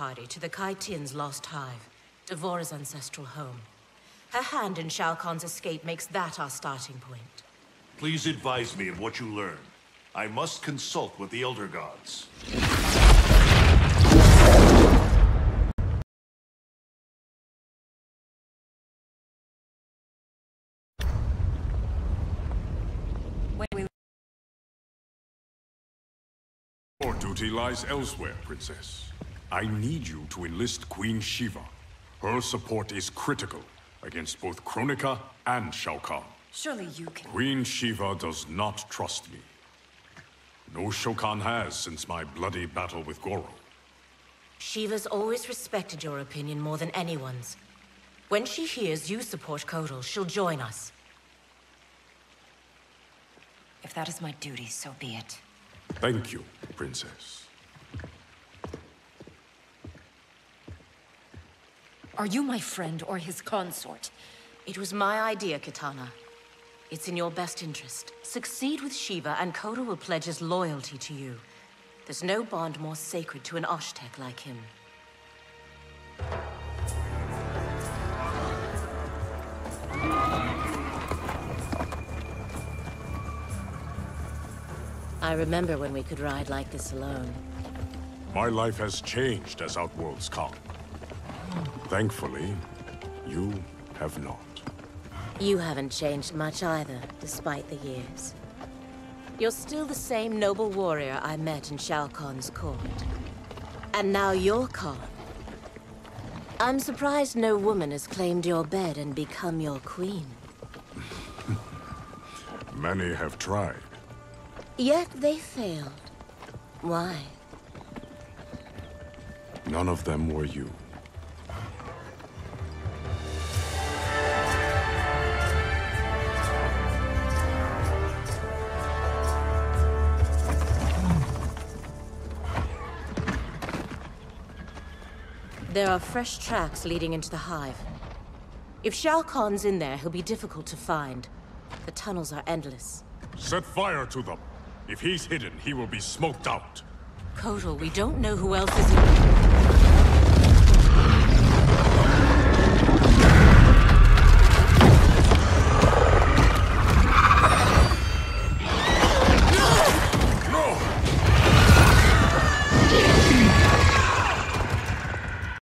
party to the Kytinn's lost hive, D'Vorah's ancestral home. Her hand in Shao Kahn's escape makes that our starting point. Please advise me of what you learn. I must consult with the Elder Gods. Your duty lies elsewhere, Princess. I need you to enlist Queen Shiva. Her support is critical against both Kronika and Shao Kahn. Surely you can... Queen Shiva does not trust me. No Shokan has since my bloody battle with Goro. Shiva's always respected your opinion more than anyone's. When she hears you support Kotal, she'll join us. If that is my duty, so be it. Thank you, Princess. Are you my friend or his consort? It was my idea, Kitana. It's in your best interest. Succeed with Shiva, and Kotal will pledge his loyalty to you. There's no bond more sacred to an Osh-Tekk like him. I remember when we could ride like this alone. My life has changed as Outworlds come. Thankfully, you have not. You haven't changed much either, despite the years. You're still the same noble warrior I met in Shao Kahn's court. And now you're Kahn. I'm surprised no woman has claimed your bed and become your queen. Many have tried. Yet they failed. Why? None of them were you. There are fresh tracks leading into the hive. If Shao Kahn's in there, he'll be difficult to find. The tunnels are endless. Set fire to them. If he's hidden, he will be smoked out. Kotal, we don't know who else is in...